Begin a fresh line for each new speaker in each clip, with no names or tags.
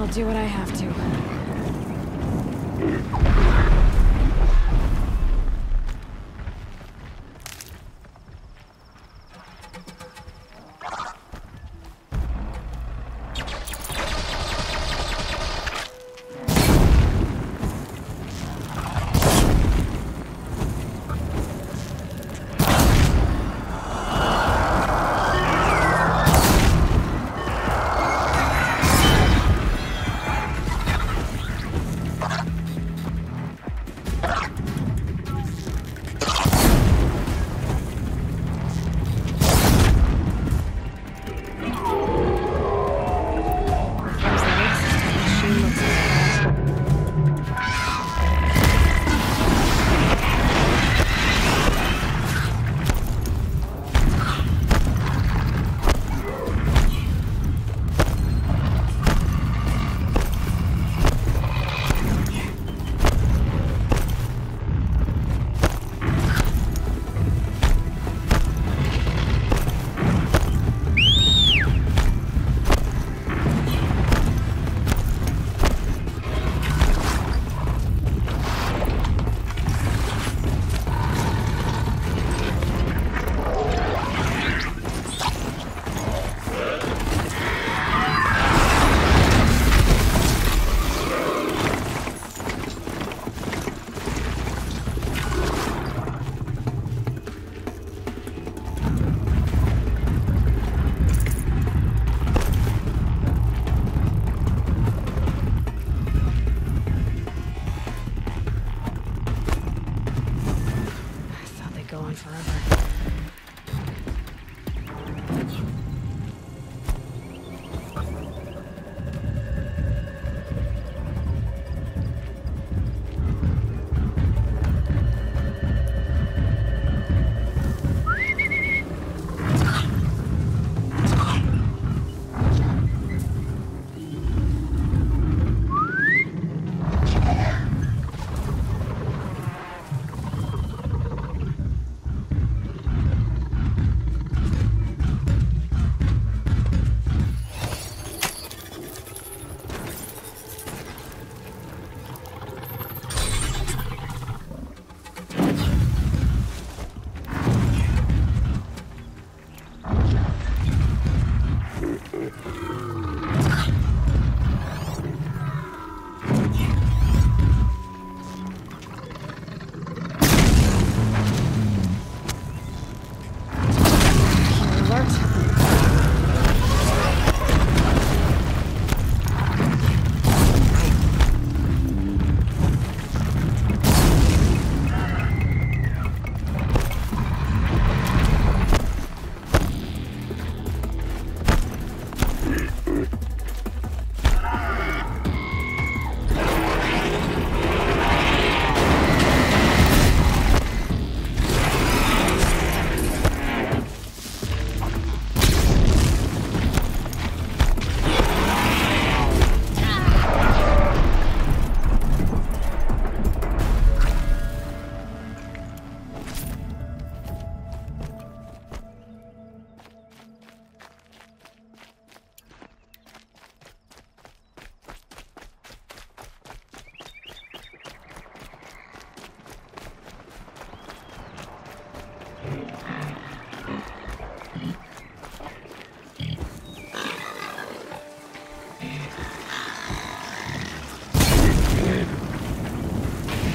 I'll do what I have to. Forever.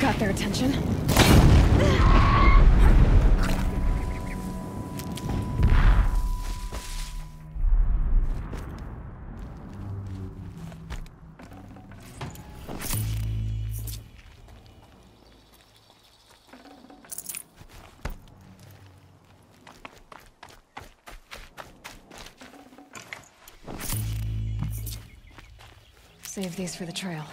Got their attention. Save these for the trail.